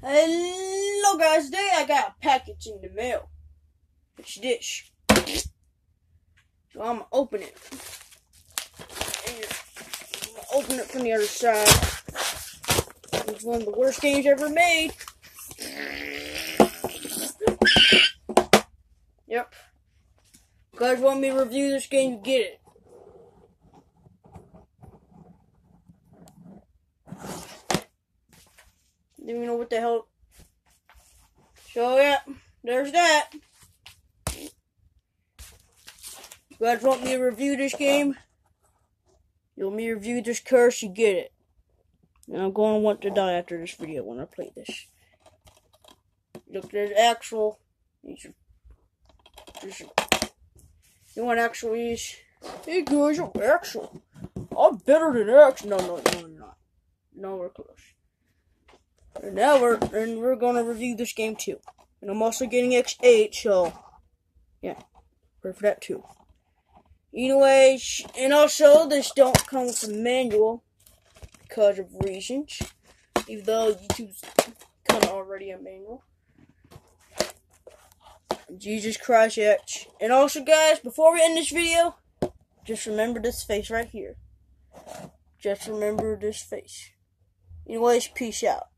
Hello guys, today I got a package in the mail. It's this. So I'm gonna open it. And open it from the other side. It's one of the worst games ever made. Yep. You guys want me to review this game, get it. Don't even know what the hell. So yeah, there's that. You guys want me to review this game? You want me to review this curse? You get it. And I'm going to want to die after this video when I play this. Look, there's are, you want actual these? Hey guys, I'm Axl. I'm better than X. No, no, no, I'm not. No, we're close. And now we're and we're gonna review this game too. And I'm also getting X8, so yeah, for that too. Anyway, and also this don't come with a manual because of reasons, even though YouTube's kind of already a manual. Jesus Christ, X. And also, guys, before we end this video, just remember this face right here. Just remember this face. Anyways, peace out.